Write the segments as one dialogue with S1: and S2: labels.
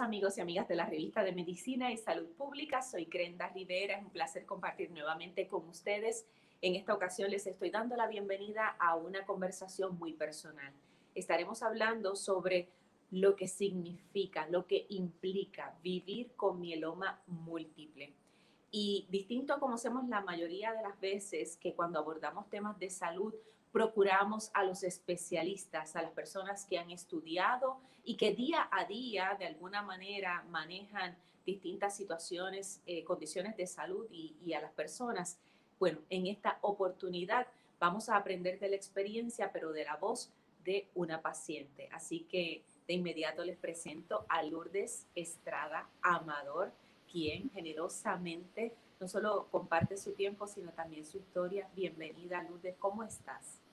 S1: Amigos y amigas de la revista de Medicina y Salud Pública. Soy Grenda Rivera. Es un placer compartir nuevamente con ustedes. En esta ocasión les estoy dando la bienvenida a una conversación muy personal. Estaremos hablando sobre lo que significa, lo que implica vivir con mieloma múltiple. Y distinto a como hacemos la mayoría de las veces que cuando abordamos temas de salud procuramos a los especialistas, a las personas que han estudiado y que día a día de alguna manera manejan distintas situaciones, eh, condiciones de salud y, y a las personas. Bueno, en esta oportunidad vamos a aprender de la experiencia, pero de la voz de una paciente. Así que de inmediato les presento a Lourdes Estrada Amador, quien generosamente no solo comparte su tiempo, sino también su historia. Bienvenida, Lourdes, ¿cómo estás?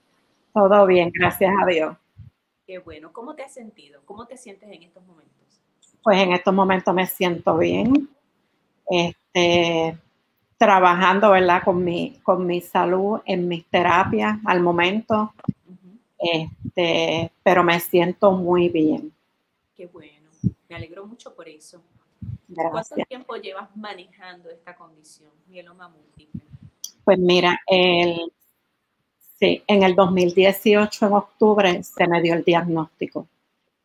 S2: Todo bien, gracias a Dios.
S1: Qué bueno. ¿Cómo te has sentido? ¿Cómo te sientes en estos momentos?
S2: Pues en estos momentos me siento bien. Este, trabajando, ¿verdad? Con mi, con mi salud en mis terapias al momento. este, pero me siento muy bien.
S1: Qué bueno. Me alegro mucho por eso. ¿Cuánto tiempo llevas manejando esta condición, mieloma múltiple?
S2: Pues mira, el Sí, en el 2018, en octubre, se me dio el diagnóstico.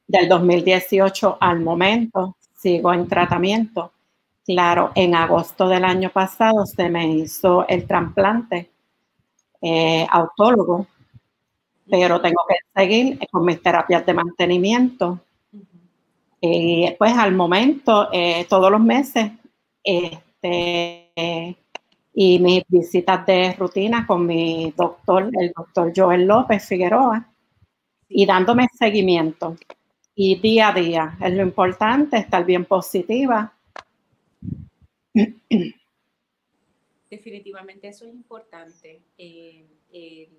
S2: Del 2018 al momento, sigo en tratamiento. Claro, en agosto del año pasado se me hizo el trasplante eh, autólogo, pero tengo que seguir con mis terapias de mantenimiento. Y pues al momento, eh, todos los meses, este, y mis visitas de rutina con mi doctor, el doctor Joel López Figueroa, y dándome seguimiento. Y día a día, es lo importante, estar bien positiva.
S1: Definitivamente eso es importante. Eh,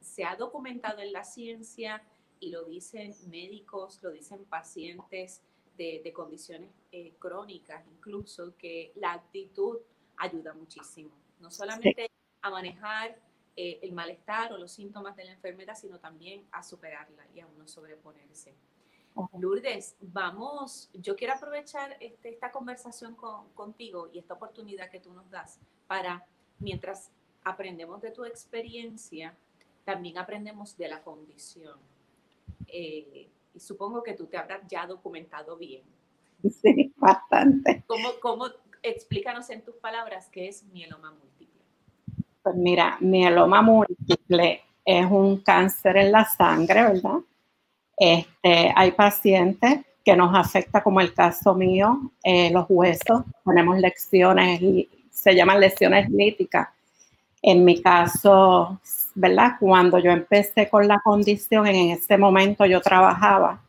S1: se ha documentado en la ciencia y lo dicen médicos, lo dicen pacientes de, condiciones eh, crónicas, incluso que la actitud ayuda muchísimo. No solamente a manejar eh, el malestar o los síntomas de la enfermedad, sino también a superarla y a uno sobreponerse. Lourdes, vamos, yo quiero aprovechar este, esta conversación contigo y esta oportunidad que tú nos das para, mientras aprendemos de tu experiencia, también aprendemos de la condición. Eh, y supongo que tú te habrás ya documentado bien.
S2: Sí, bastante.
S1: ¿Cómo, cómo, explícanos en tus palabras qué es mieloma múltiple.
S2: Pues mira, mieloma múltiple es un cáncer en la sangre, ¿verdad? Este, hay pacientes que nos afecta, como el caso mío, eh, los huesos, tenemos lesiones, se llaman lesiones líticas. En mi caso, ¿verdad? Cuando yo empecé con la condición, en ese momento yo trabajaba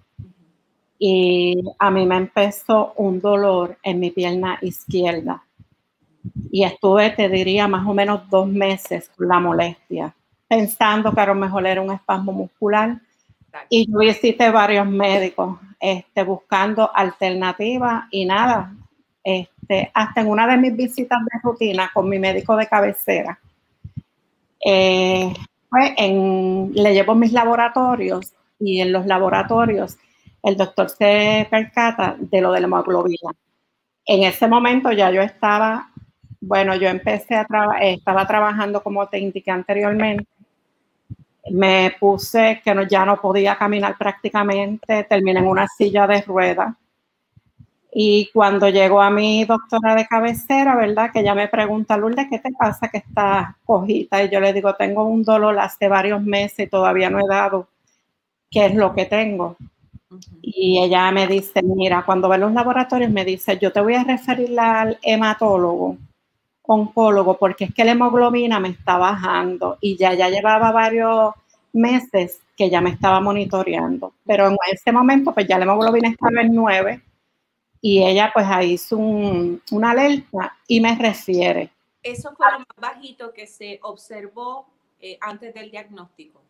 S2: y a mí me empezó un dolor en mi pierna izquierda. Y estuve, te diría, más o menos dos meses con la molestia, pensando que a lo mejor era un espasmo muscular. Y yo visité varios médicos este, buscando alternativas y nada. Este, hasta en una de mis visitas de rutina con mi médico de cabecera, eh, pues le llevo mis laboratorios y en los laboratorios el doctor se percata de lo de la hemoglobina. En ese momento ya yo estaba, bueno, yo empecé a trabajar, estaba trabajando como te indiqué anteriormente. Me puse que no, ya no podía caminar prácticamente, terminé en una silla de ruedas. Y cuando llegó a mi doctora de cabecera, ¿verdad? Que ella me pregunta, Lourdes, ¿qué te pasa que estás cojita? Y yo le digo, tengo un dolor hace varios meses y todavía no he dado qué es lo que tengo. Y ella me dice, mira, cuando ve los laboratorios me dice, yo te voy a referir al hematólogo, oncólogo, porque es que la hemoglobina me está bajando y ya, ya llevaba varios meses que ya me estaba monitoreando. Pero en ese momento, pues ya la hemoglobina estaba en 9 y ella pues ahí hizo una alerta y me refiere.
S1: Eso fue lo más bajito que se observó eh, antes del diagnóstico.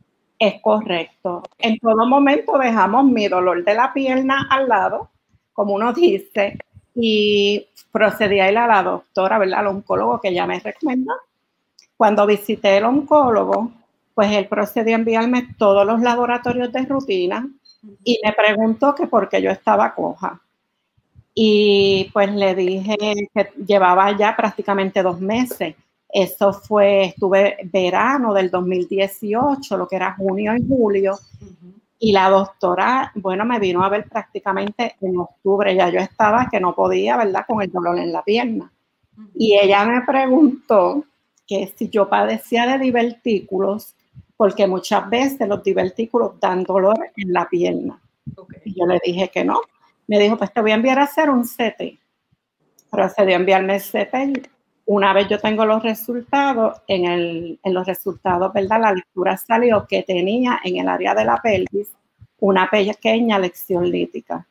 S2: Es correcto. En todo momento dejamos mi dolor de la pierna al lado, como uno dice, y procedí a ir a la doctora, ¿verdad? Al oncólogo que ya me recomienda. Cuando visité el oncólogo, pues él procedió a enviarme todos los laboratorios de rutina y me preguntó que por qué yo estaba coja. Y pues le dije que llevaba ya prácticamente dos meses. Eso fue, estuve verano del 2018, lo que era junio y julio. Y la doctora, bueno, me vino a ver prácticamente en octubre. Ya yo estaba que no podía, ¿verdad? Con el dolor en la pierna. Y ella me preguntó que si yo padecía de divertículos, porque muchas veces los divertículos dan dolor en la pierna. Y yo le dije que no. Me dijo, pues te voy a enviar a hacer un CT. Procedió a enviarme el CT. Una vez yo tengo los resultados, en, el, en los resultados, ¿verdad? La lectura salió que tenía en el área de la pelvis una pequeña lección lítica.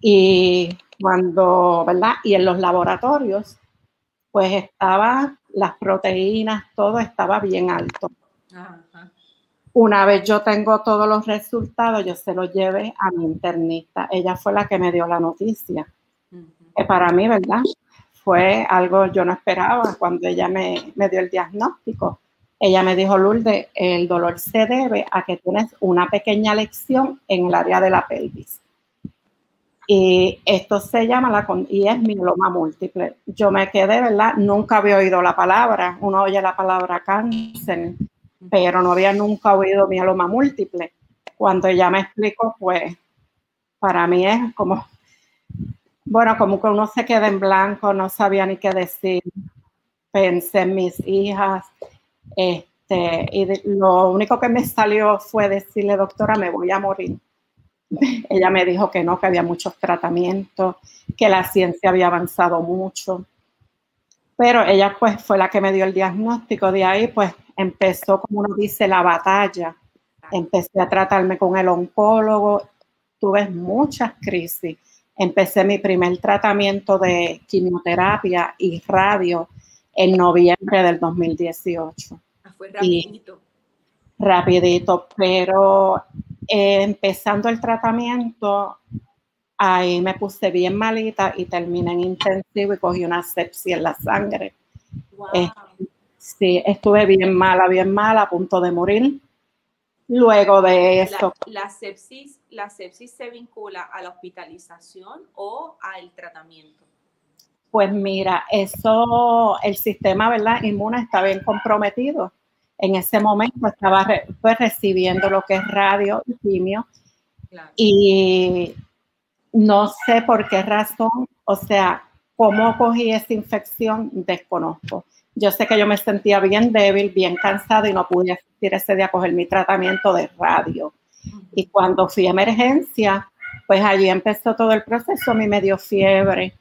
S2: Y cuando, ¿verdad? Y en los laboratorios, pues estaba las proteínas, todo estaba bien alto. Una vez yo tengo todos los resultados, yo se los llevé a mi internista. Ella fue la que me dio la noticia. Que para mí, ¿verdad? Fue algo yo no esperaba cuando ella me, me dio el diagnóstico. Ella me dijo, Lourdes, el dolor se debe a que tienes una pequeña lección en el área de la pelvis. Y esto se llama la y es mieloma múltiple. Yo me quedé, ¿verdad? Nunca había oído la palabra. Uno oye la palabra cáncer, pero no había nunca oído mieloma múltiple. Cuando ella me explicó, pues para mí es como, bueno, como que uno se queda en blanco, no sabía ni qué decir. Pensé en mis hijas, este, y lo único que me salió fue decirle, doctora, me voy a morir ella me dijo que no, que había muchos tratamientos, que la ciencia había avanzado mucho. Pero ella pues fue la que me dio el diagnóstico. De ahí pues empezó, como uno dice, la batalla. Empecé a tratarme con el oncólogo. Tuve muchas crisis. Empecé mi primer tratamiento de quimioterapia y radio en noviembre del 2018.
S1: Ah, fue rapidito.
S2: rapidito, pero eh, empezando el tratamiento, ahí me puse bien malita y terminé en intensivo y cogí una sepsis en la sangre. Eh, sí, estuve bien mala, bien mala, a punto de morir. Luego de eso.
S1: La, sepsis, ¿La sepsis se vincula a la hospitalización o al tratamiento?
S2: Pues mira, eso, el sistema ¿verdad? inmune está bien comprometido en ese momento estaba pues, recibiendo lo que es radio y quimio. Y no sé por qué razón, o sea, cómo cogí esa infección, desconozco. Yo sé que yo me sentía bien débil, bien cansada y no pude asistir ese día a coger mi tratamiento de radio. Y cuando fui a emergencia, pues allí empezó todo el proceso, a mí me dio fiebre.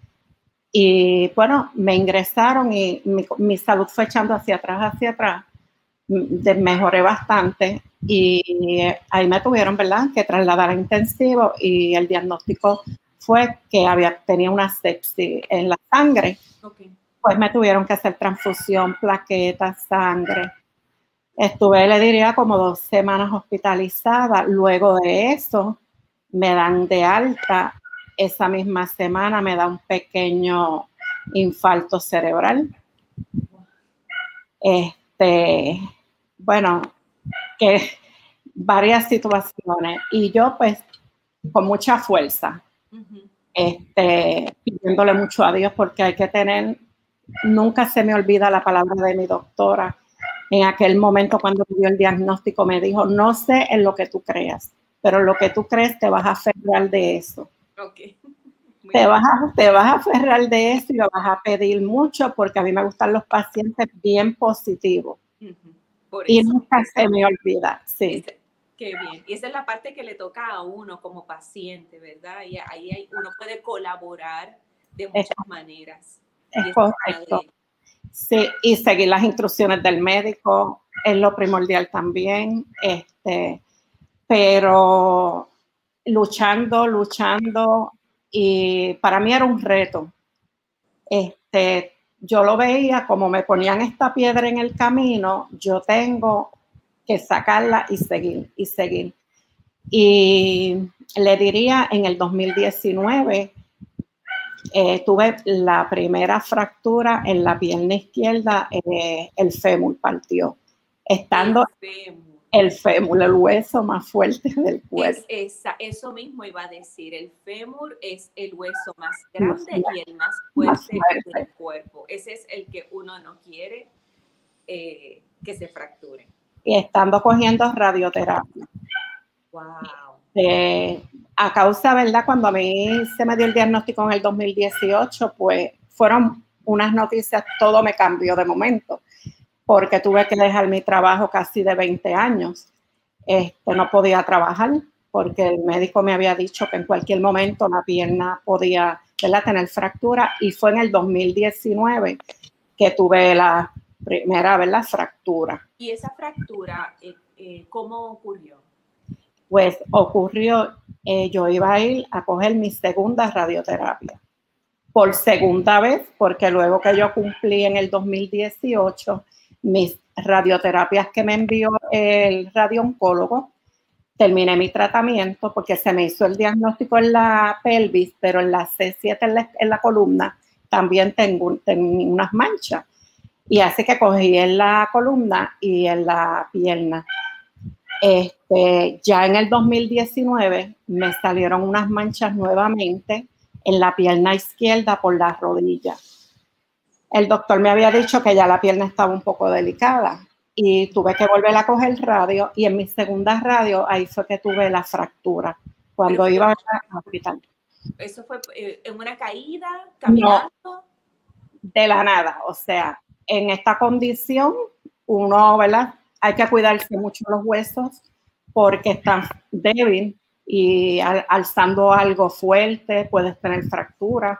S2: Y bueno, me ingresaron y mi, salud fue echando hacia atrás, hacia atrás mejoré bastante y ahí me tuvieron, ¿verdad?, que trasladar a intensivo y el diagnóstico fue que había, tenía una sepsis en la sangre. Pues me tuvieron que hacer transfusión, plaquetas, sangre. Estuve, le diría, como dos semanas hospitalizada. Luego de eso, me dan de alta. Esa misma semana me da un pequeño infarto cerebral. Este, bueno, que varias situaciones. Y yo pues con mucha fuerza, este, pidiéndole mucho a Dios porque hay que tener, nunca se me olvida la palabra de mi doctora. En aquel momento cuando me dio el diagnóstico me dijo, no sé en lo que tú creas, pero lo que tú crees te vas a aferrar de eso. Te vas, a, te vas a aferrar de eso y lo vas a pedir mucho porque a mí me gustan los pacientes bien positivos y nunca se me olvida, sí.
S1: Qué bien. Y esa es la parte que le toca a uno como paciente, ¿verdad? Y ahí uno puede colaborar de muchas maneras.
S2: Es correcto. Sí, y seguir las instrucciones del médico es lo primordial también. Este, pero luchando, luchando, y para mí era un reto. Este, yo lo veía como me ponían esta piedra en el camino, yo tengo que sacarla y seguir, y seguir. Y le diría, en el 2019 eh, tuve la primera fractura en la pierna izquierda, eh, el fémur partió. Estando, El fémur, el hueso más fuerte del cuerpo.
S1: Es eso mismo iba a decir. El fémur es el hueso más grande y el más fuerte, del cuerpo. Ese es el que uno no quiere eh, que se fracture.
S2: Y estando cogiendo radioterapia.
S1: Wow.
S2: Eh, a causa, ¿verdad? Cuando a mí se me dio el diagnóstico en el 2018, pues fueron unas noticias, todo me cambió de momento, porque tuve que dejar mi trabajo casi de 20 años. Este, no podía trabajar porque el médico me había dicho que en cualquier momento la pierna podía tener fractura y fue en el 2019 que tuve la primera ¿verdad? fractura.
S1: ¿Y esa fractura eh, eh, cómo ocurrió?
S2: Pues ocurrió, eh, yo iba a ir a coger mi segunda radioterapia por segunda vez, porque luego que yo cumplí en el 2018 mis radioterapias que me envió el radiooncólogo, terminé mi tratamiento porque se me hizo el diagnóstico en la pelvis, pero en la C7 en la, columna también tengo, tengo, unas manchas. Y así que cogí en la columna y en la pierna. Este, ya en el 2019 me salieron unas manchas nuevamente en la pierna izquierda por la rodilla. El doctor me había dicho que ya la pierna estaba un poco delicada y tuve que volver a coger radio y en mi segunda radio ahí fue que tuve la fractura cuando iba al hospital.
S1: ¿Eso fue eh, en una caída, caminando?
S2: de la nada, o sea, en esta condición uno, ¿verdad? Hay que cuidarse mucho los huesos porque están débiles y alzando algo fuerte puedes tener fractura.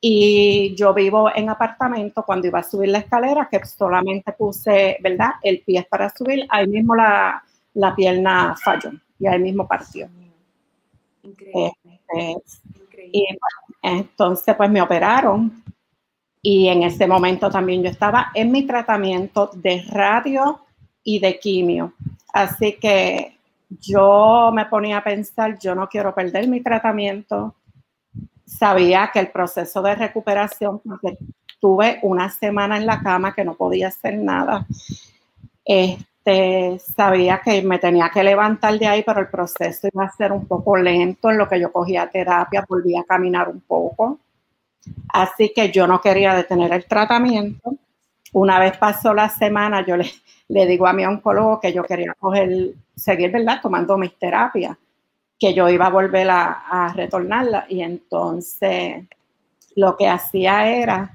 S2: Y yo vivo en apartamento, cuando iba a subir la escalera, que solamente puse, ¿verdad? El pie para subir, ahí mismo la, la pierna falló y ahí mismo partió.
S1: Increíble.
S2: Este, y entonces, pues me operaron y en ese momento también yo estaba en mi tratamiento de radio y de quimio. Así que yo me ponía a pensar, yo no quiero perder mi tratamiento. Sabía que el proceso de recuperación, porque tuve una semana en la cama que no podía hacer nada. Este, sabía que me tenía que levantar de ahí, pero el proceso iba a ser un poco lento en lo que yo cogía terapia, volvía a caminar un poco. Así que yo no quería detener el tratamiento. Una vez pasó la semana, yo le, le digo a mi oncólogo que yo quería coger, seguir, ¿verdad? Tomando mis terapias, que yo iba a volver a, retornarla. Y entonces lo que hacía era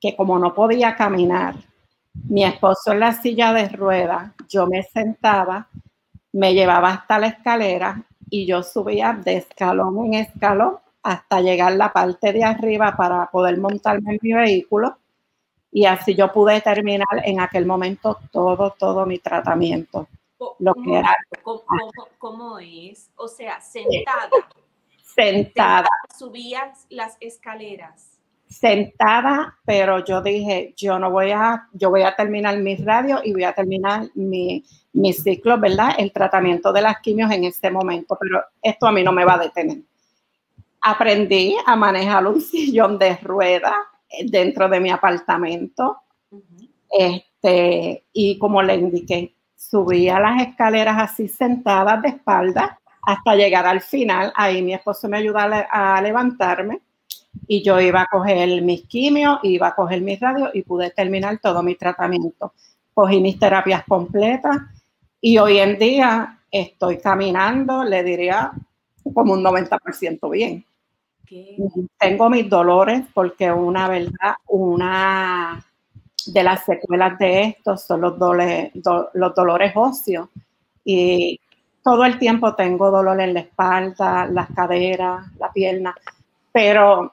S2: que como no podía caminar, mi esposo en la silla de ruedas, yo me sentaba, me llevaba hasta la escalera y yo subía de escalón en escalón hasta llegar a la parte de arriba para poder montarme en mi vehículo y así yo pude terminar en aquel momento todo, todo mi tratamiento.
S1: Lo que era. ¿Cómo, es? O sea, sentada.
S2: Sentada.
S1: Subías las escaleras.
S2: Sentada, pero yo dije, yo no voy a, yo voy a terminar mi radio y voy a terminar mi, mi ciclo, ¿verdad? El tratamiento de las quimios en este momento, pero esto a mí no me va a detener. Aprendí a manejar un sillón de ruedas dentro de mi apartamento. este, y como le indiqué, subía las escaleras así sentadas de espalda hasta llegar al final. Ahí mi esposo me ayudaba a levantarme y yo iba a coger mis quimios, iba a coger mis radios y pude terminar todo mi tratamiento. Cogí mis terapias completas y hoy en día estoy caminando, le diría como un 90% bien. Tengo mis dolores porque una verdad, una de las secuelas de esto son los, dolores, los dolores óseos. Y todo el tiempo tengo dolor en la espalda, las caderas, la pierna, pero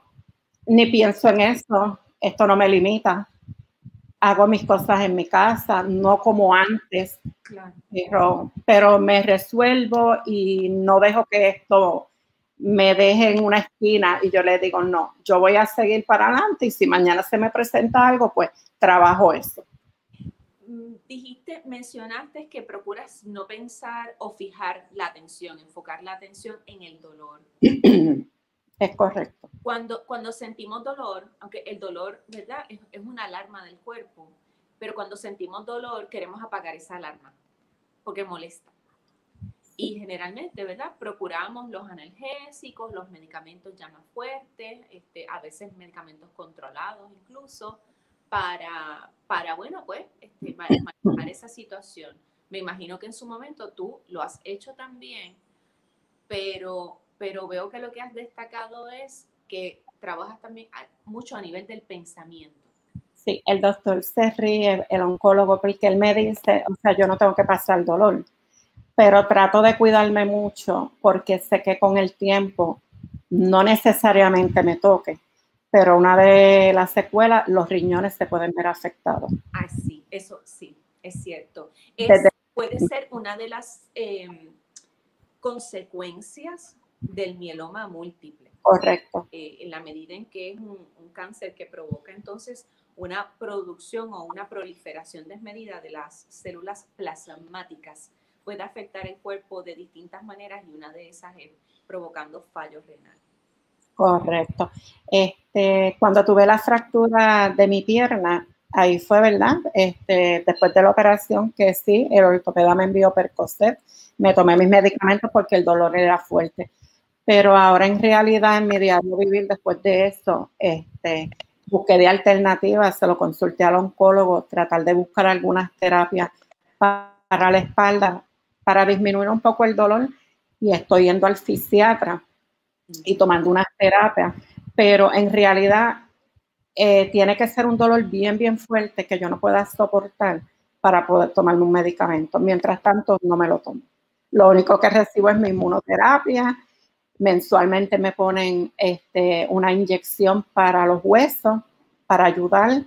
S2: ni pienso en eso, esto no me limita. Hago mis cosas en mi casa, no como antes, pero, pero me resuelvo y no dejo que esto me deje en una esquina y yo le digo, no, yo voy a seguir para adelante y si mañana se me presenta algo, pues trabajo eso.
S1: Mm, dijiste, mencionaste que procuras no pensar o fijar la atención, enfocar la atención en el dolor.
S2: Es correcto.
S1: Cuando, cuando sentimos dolor, aunque el dolor, ¿verdad? Es, una alarma del cuerpo, pero cuando sentimos dolor queremos apagar esa alarma porque molesta. Y generalmente, ¿verdad? Procuramos los analgésicos, los medicamentos ya más fuertes, este, a veces medicamentos controlados incluso, para, para bueno, pues, este, manejar esa situación. Me imagino que en su momento tú lo has hecho también, pero, pero veo que lo que has destacado es que trabajas también mucho a nivel del pensamiento.
S2: Sí, el doctor se el oncólogo, porque él me dice, o sea, yo no tengo que pasar dolor pero trato de cuidarme mucho porque sé que con el tiempo no necesariamente me toque, pero una de las secuelas, los riñones se pueden ver afectados.
S1: Ah, sí, eso sí, es cierto. puede ser una de las em, consecuencias del mieloma múltiple.
S2: Correcto.
S1: Eh, en la medida en que es un, un, cáncer que provoca entonces una producción o una proliferación desmedida de las células plasmáticas puede afectar el cuerpo de distintas maneras y una de esas es provocando fallo renal.
S2: Correcto. Este, cuando tuve la fractura de mi pierna, ahí fue, ¿verdad? Este, después de la operación que sí, el ortopeda me envió Percocet, me tomé mis medicamentos porque el dolor era fuerte. Pero ahora en realidad en mi diario vivir después de eso, este, busqué de alternativas, se lo consulté al oncólogo, tratar de buscar algunas terapias para la espalda para disminuir un poco el dolor y estoy yendo al fisiatra y tomando unas terapias, pero en realidad eh, tiene que ser un dolor bien, bien fuerte que yo no pueda soportar para poder tomarme un medicamento. Mientras tanto, no me lo tomo. Lo único que recibo es mi inmunoterapia. Mensualmente me ponen este, una inyección para los huesos para ayudar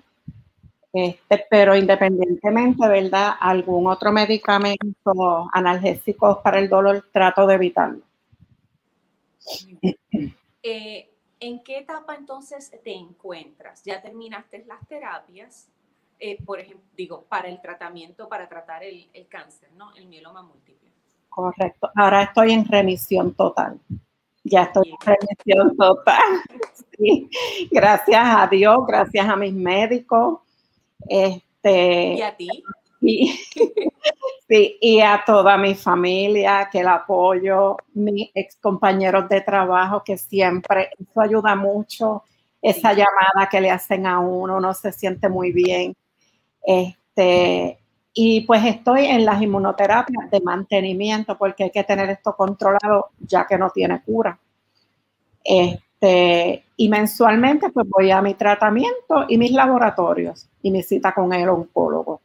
S2: este, pero independientemente, ¿verdad? Algún otro medicamento analgésico para el dolor, trato de evitarlo.
S1: Eh, ¿En qué etapa entonces te encuentras? ¿Ya terminaste las terapias? Eh, por ejemplo, digo, para el tratamiento, para tratar el, el cáncer, ¿no? El mieloma múltiple.
S2: Correcto. Ahora estoy en remisión total. Ya estoy en remisión total. Sí. Gracias a Dios, gracias a mis médicos este,
S1: ¿Y a ti?
S2: Y, sí, y a toda mi familia, que la apoyo, mis ex compañeros de trabajo, que siempre, eso ayuda mucho, esa llamada que le hacen a uno, uno se siente muy bien. Este, y pues estoy en las inmunoterapias de mantenimiento porque hay que tener esto controlado ya que no tiene cura. Este, este, y mensualmente pues voy a mi tratamiento y mis laboratorios y mi cita con el oncólogo.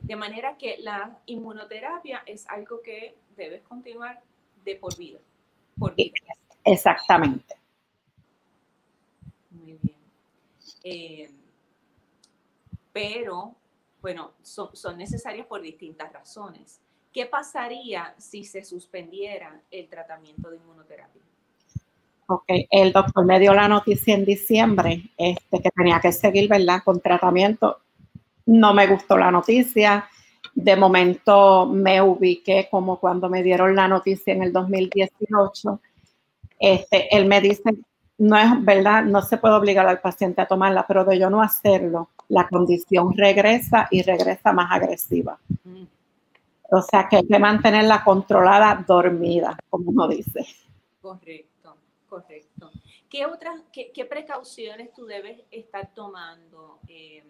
S1: De manera que la inmunoterapia es algo que debes continuar de por vida. Por vida.
S2: Exactamente.
S1: Muy bien. Eh, pero, bueno, son, son necesarias por distintas razones. ¿Qué pasaría si se suspendiera el tratamiento de inmunoterapia?
S2: El doctor me dio la noticia en diciembre este, que tenía que seguir, ¿verdad? Con tratamiento. No me gustó la noticia. De momento me ubiqué como cuando me dieron la noticia en el 2018. Este, él me dice, no es verdad, no se puede obligar al paciente a tomarla, pero de yo no hacerlo, la condición regresa y regresa más agresiva. O sea que hay que mantenerla controlada, dormida, como uno dice.
S1: Correcto. Correcto. ¿Qué otras, qué, precauciones tú debes estar tomando? Em,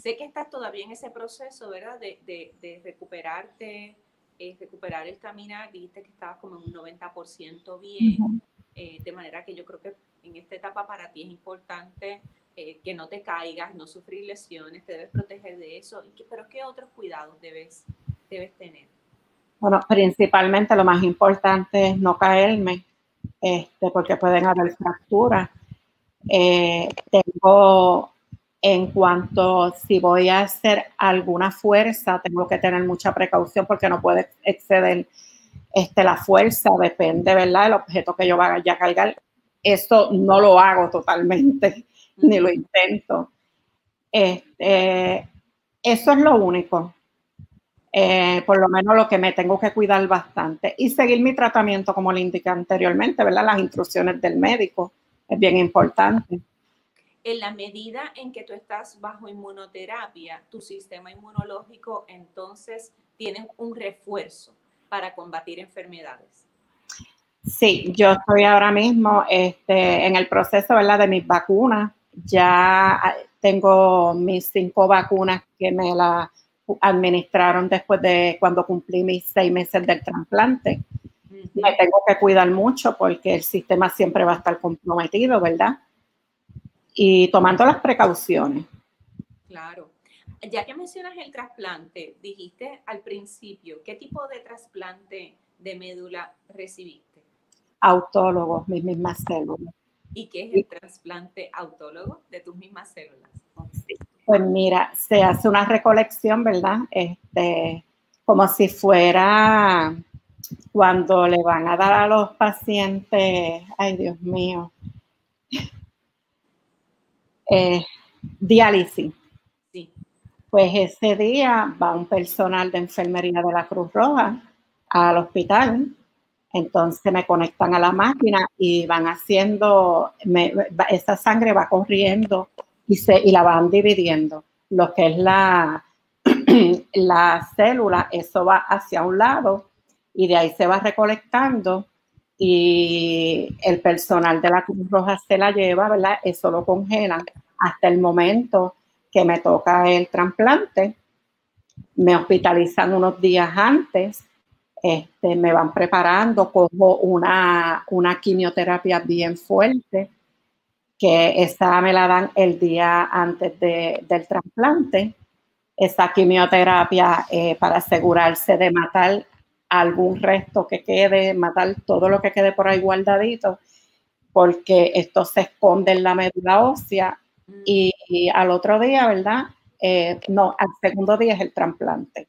S1: sé que estás todavía en ese proceso, ¿verdad? De, recuperarte, eh, recuperar el caminar. Dijiste que estabas como en un 90% bien. Eh, de manera que yo creo que en esta etapa para ti es importante eh, que no te caigas, no sufrir lesiones, te debes proteger de eso. Pero ¿qué otros cuidados debes, debes tener?
S2: Bueno, principalmente lo más importante es no caerme, este, porque pueden haber fracturas. Eh, tengo, en cuanto si voy a hacer alguna fuerza, tengo que tener mucha precaución porque no puede exceder este, la fuerza, depende, ¿verdad?, del objeto que yo vaya a cargar. Eso no lo hago totalmente, ni lo intento. Este, eso es lo único. Eh, por lo menos lo que me tengo que cuidar bastante y seguir mi tratamiento como le indiqué anteriormente, ¿verdad? Las instrucciones del médico es bien importante.
S1: En la medida en que tú estás bajo inmunoterapia, tu sistema inmunológico entonces tienes un refuerzo para combatir enfermedades.
S2: Sí, yo estoy ahora mismo este, en el proceso ¿verdad? de mis vacunas. Ya tengo mis cinco vacunas que me las administraron después de cuando cumplí mis seis meses del trasplante. Me tengo que cuidar mucho porque el sistema siempre va a estar comprometido, ¿verdad? Y tomando las precauciones.
S1: Claro. Ya que mencionas el trasplante, dijiste al principio, ¿qué tipo de trasplante de médula recibiste?
S2: Autólogos, mis mismas células.
S1: ¿Y qué es el trasplante autólogo de tus mismas células?
S2: Pues mira, se hace una recolección, ¿verdad? Este, como si fuera cuando le van a dar a los pacientes, ay Dios mío, eh, diálisis. Sí. Pues ese día va un personal de enfermería de la Cruz Roja al hospital, entonces me conectan a la máquina y van haciendo, esa sangre va corriendo y, se, y la van dividiendo. Lo que es la, la célula, eso va hacia un lado y de ahí se va recolectando y el personal de la Cruz Roja se la lleva, ¿verdad? Eso lo congelan hasta el momento que me toca el trasplante. Me hospitalizan unos días antes, este, me van preparando, cojo una, una quimioterapia bien fuerte que esa me la dan el día antes del trasplante. Esa quimioterapia eh, para asegurarse de matar algún resto que quede, matar todo lo que quede por ahí guardadito, porque esto se esconde en la médula ósea mm. y, al otro día, ¿verdad? Eh, no, al segundo día es el trasplante.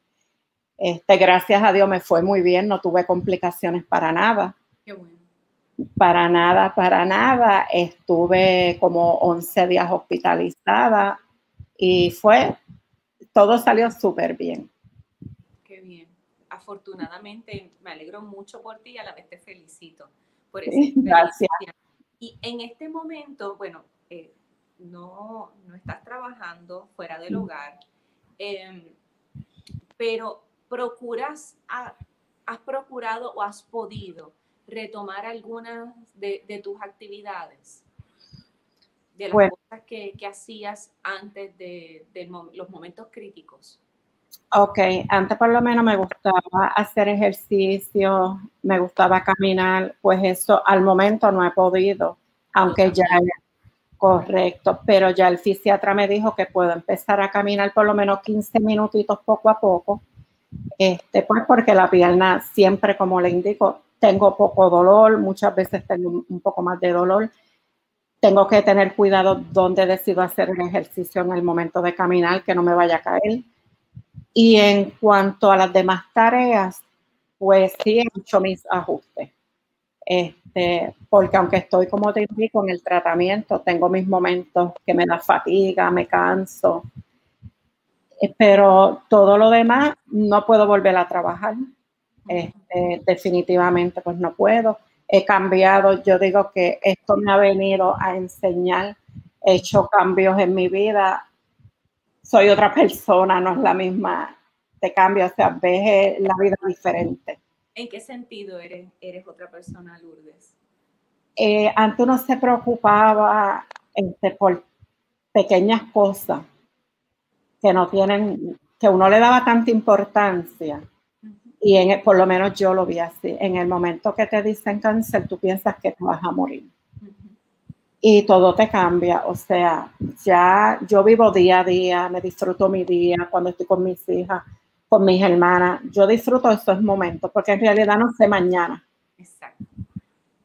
S2: Este, gracias a Dios me fue muy bien, no tuve complicaciones para nada. Qué bueno. Para nada, para nada. Estuve como 11 días hospitalizada y fue, todo salió súper bien.
S1: Qué bien. Afortunadamente, me alegro mucho por ti y a la vez te felicito por esa
S2: Gracias.
S1: Y en este momento, bueno, eh, no, no estás trabajando fuera del mm. hogar, em, pero procuras, has procurado o has podido retomar algunas de, tus actividades, de las cosas que, hacías antes de, los momentos críticos?
S2: Ok, antes por lo menos me gustaba hacer ejercicio, me gustaba caminar, pues eso al momento no he podido, aunque ya correcto, pero ya el fisiatra me dijo que puedo empezar a caminar por lo menos 15 minutitos poco a poco, este, pues porque la pierna siempre, como le indico, tengo poco dolor, muchas veces tengo un poco más de dolor. Tengo que tener cuidado donde decido hacer el ejercicio en el momento de caminar, que no me vaya a caer. Y en cuanto a las demás tareas, pues sí he hecho mis ajustes. Este, porque aunque estoy, como te indico, en el tratamiento, tengo mis momentos que me da fatiga, me canso, eh, pero todo lo demás no puedo volver a trabajar. Este, definitivamente pues no puedo. He cambiado, yo digo que esto me ha venido a enseñar, he hecho cambios en mi vida, soy otra persona, no es la misma, te cambio, o sea, ves la vida diferente.
S1: ¿En qué sentido eres, eres otra persona, Lourdes?
S2: Eh, antes uno se preocupaba este, por pequeñas cosas que no tienen, que uno le daba tanta importancia y en, por lo menos yo lo vi así. En el momento que te dicen cáncer, tú piensas que te vas a morir. Y todo te cambia. O sea, ya yo vivo día a día, me disfruto mi día cuando estoy con mis hijas, con mis hermanas. Yo disfruto esos momentos porque en realidad no sé mañana. Exacto.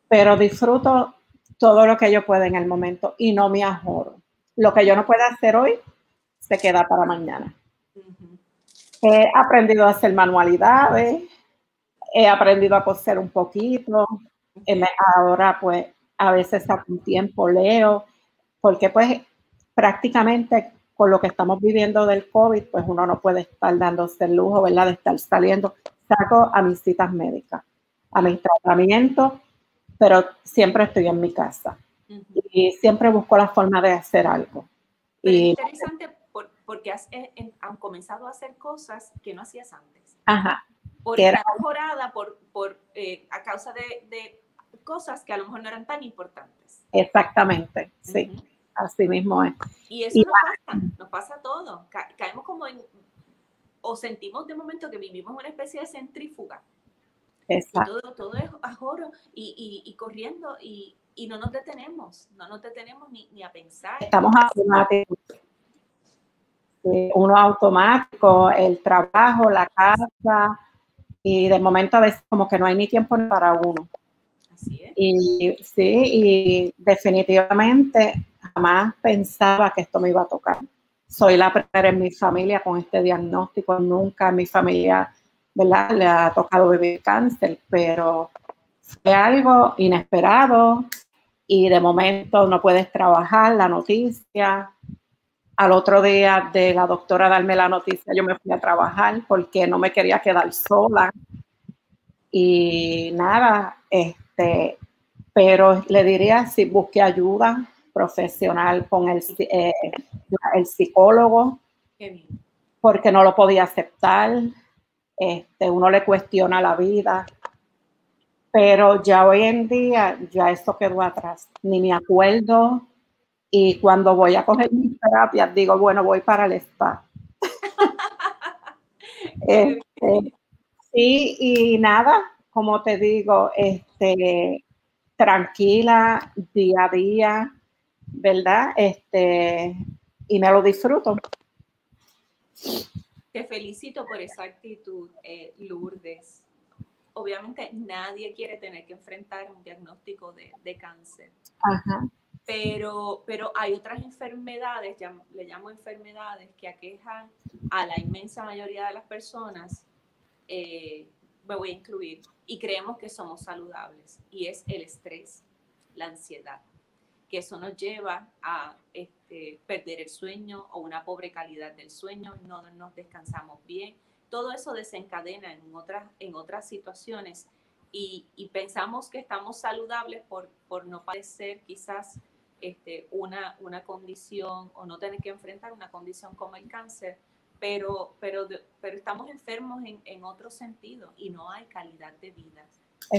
S2: Pero disfruto todo lo que yo pueda en el momento y no me ajoro. Lo que yo no pueda hacer hoy se queda para mañana. He aprendido a hacer manualidades, he aprendido a coser un poquito, ahora pues a veces saco un tiempo, leo, porque pues prácticamente con lo que estamos viviendo del COVID, pues uno no puede estar dándose el lujo, ¿verdad? De estar saliendo. Saco a mis citas médicas, a mis tratamientos, pero siempre estoy en mi casa y siempre busco la forma de hacer algo.
S1: y, interesante porque has, eh, han comenzado a hacer cosas que no hacías antes.
S2: Ajá.
S1: Por estar mejorada por, por eh, a causa de, de, cosas que a lo mejor no eran tan importantes.
S2: Exactamente, sí. Así mismo es.
S1: Y eso nos pasa, nos pasa todo. caemos como en, o sentimos de momento que vivimos una especie de centrífuga. Exacto. todo, todo es ajoro y, y, y corriendo y, y, no nos detenemos, no nos detenemos ni, ni a pensar.
S2: Estamos automáticos. Uno automático, el trabajo, la casa, y de momento a veces como que no hay ni tiempo para uno.
S1: Así es.
S2: Y sí, y definitivamente jamás pensaba que esto me iba a tocar soy la primera en mi familia con este diagnóstico, nunca en mi familia ¿verdad? le ha tocado vivir cáncer, pero fue algo inesperado y de momento no puedes trabajar, la noticia. Al otro día de la doctora darme la noticia, yo me fui a trabajar porque no me quería quedar sola. Y nada, este, pero le diría si busque ayuda, profesional con el, eh, el psicólogo, porque no lo podía aceptar. Este, uno le cuestiona la vida, pero ya hoy en día ya esto quedó atrás. Ni me acuerdo. Y cuando voy a coger mis terapias, digo, bueno, voy para el spa. este, sí, y nada, como te digo, este, tranquila, día a día, ¿verdad? Este, y me lo disfruto.
S1: Te felicito por esa actitud, eh, Lourdes. Obviamente nadie quiere tener que enfrentar un diagnóstico de, de cáncer. Ajá. Pero, pero hay otras enfermedades, le llamo enfermedades, que aquejan a la inmensa mayoría de las personas, eh, me voy a incluir, y creemos que somos saludables, y es el estrés, la ansiedad que eso nos lleva a este, perder el sueño o una pobre calidad del sueño, no nos descansamos bien. Todo eso desencadena en otras, en otras situaciones y, pensamos que estamos saludables por, por no padecer quizás este, una, una condición o no tener que enfrentar una condición como el cáncer, pero, pero, pero estamos enfermos en, en otro sentido y no hay calidad de vida,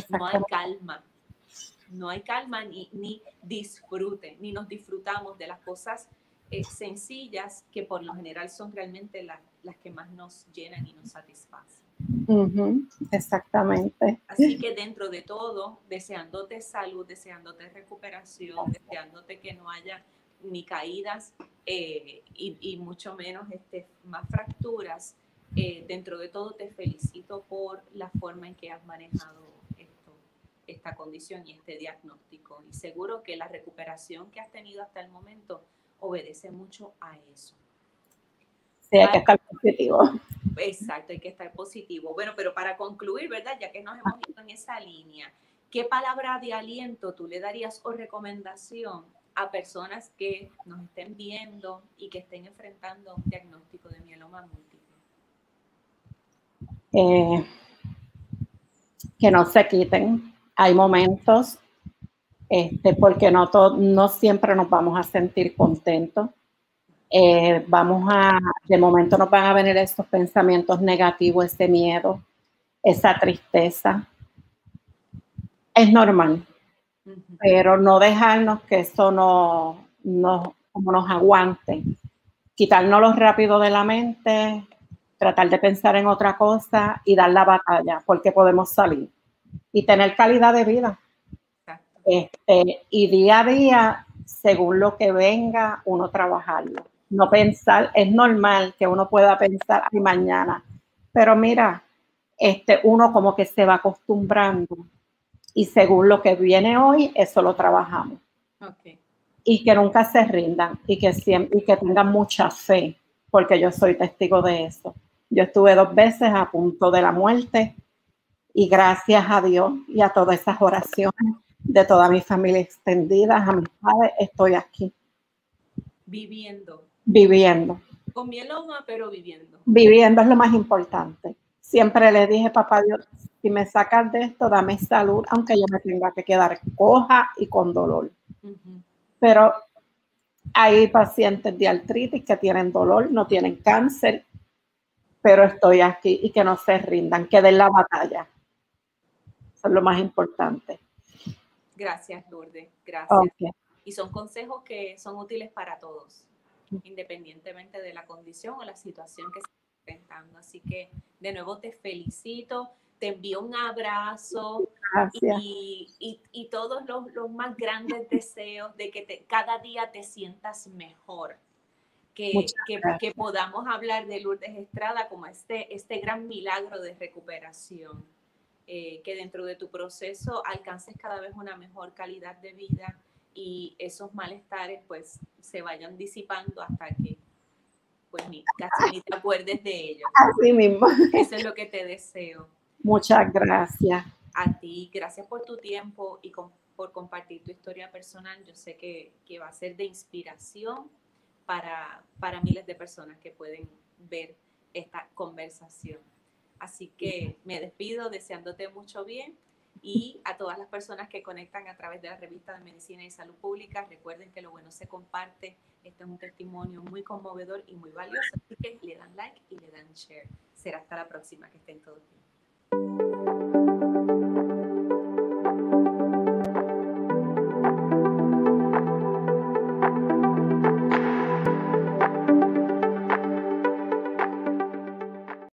S1: no hay calma no hay calma ni, ni disfrute, ni nos disfrutamos de las cosas eh, sencillas que por lo general son realmente las que más nos llenan y nos satisfacen.
S2: Exactamente.
S1: Así que dentro de todo, deseándote salud, deseándote recuperación, deseándote que no haya ni caídas eh, y, mucho menos este, más fracturas, eh, dentro de todo te felicito por la forma en que has manejado esta condición y este diagnóstico. Y seguro que la recuperación que has tenido hasta el momento obedece mucho a eso.
S2: Sí, hay que estar positivo.
S1: Exacto, hay que estar positivo. Bueno, pero para concluir, ¿verdad? Ya que nos hemos ido en esa línea, ¿qué palabra de aliento tú le darías o recomendación a personas que nos estén viendo y que estén enfrentando un diagnóstico de mieloma múltiple?
S2: Eh, que no se quiten, hay momentos, este, porque no, no siempre nos vamos a sentir contentos. Eh, vamos a, de momento nos van a venir estos pensamientos negativos, ese miedo, esa tristeza. Es normal, pero no dejarnos que eso no, no, como nos aguante. Quitárnoslo rápido de la mente, tratar de pensar en otra cosa y dar la batalla, porque podemos salir y tener calidad de vida. Este, y día a día, según lo que venga, uno trabajarlo. No pensar, es normal que uno pueda pensar, ay, mañana, pero mira, este, uno como que se va acostumbrando y según lo que viene hoy, eso lo trabajamos. Y que nunca se rindan y que, siempre, y que tengan mucha fe, porque yo soy testigo de eso. Yo estuve dos veces a punto de la muerte y gracias a Dios y a todas esas oraciones de toda mi familia extendida, a mis padres, estoy aquí.
S1: Viviendo.
S2: Viviendo.
S1: Con mieloma, pero viviendo.
S2: Viviendo es lo más importante. Siempre le dije, papá Dios, si me sacas de esto, dame salud, aunque yo me tenga que quedar coja y con dolor. Pero hay pacientes de artritis que tienen dolor, no tienen cáncer pero estoy aquí y que no se rindan, que den la batalla. Eso es lo más importante.
S1: Gracias, Lourdes. Gracias. Y son consejos que son útiles para todos, independientemente de la condición o la situación que se esté enfrentando. Así que de nuevo te felicito, te envío un abrazo y, y, todos los, los, más grandes deseos de que te, cada día te sientas mejor. Que, que, que, podamos hablar de Lourdes Estrada como este, este gran milagro de recuperación. Eh, que dentro de tu proceso alcances cada vez una mejor calidad de vida y esos malestares pues se vayan disipando hasta que pues ni, casi ni te acuerdes de ellos.
S2: Así mismo.
S1: Eso es lo que te deseo.
S2: Muchas gracias.
S1: A ti, gracias por tu tiempo y por compartir tu historia personal. Yo sé que, que va a ser de inspiración para, para miles de personas que pueden ver esta conversación. Así que me despido deseándote mucho bien y a todas las personas que conectan a través de la revista de Medicina y Salud Pública, recuerden que lo bueno se comparte. Este es un testimonio muy conmovedor y muy valioso. Así que le dan like y le dan share. Será hasta la próxima. Que estén todos bien.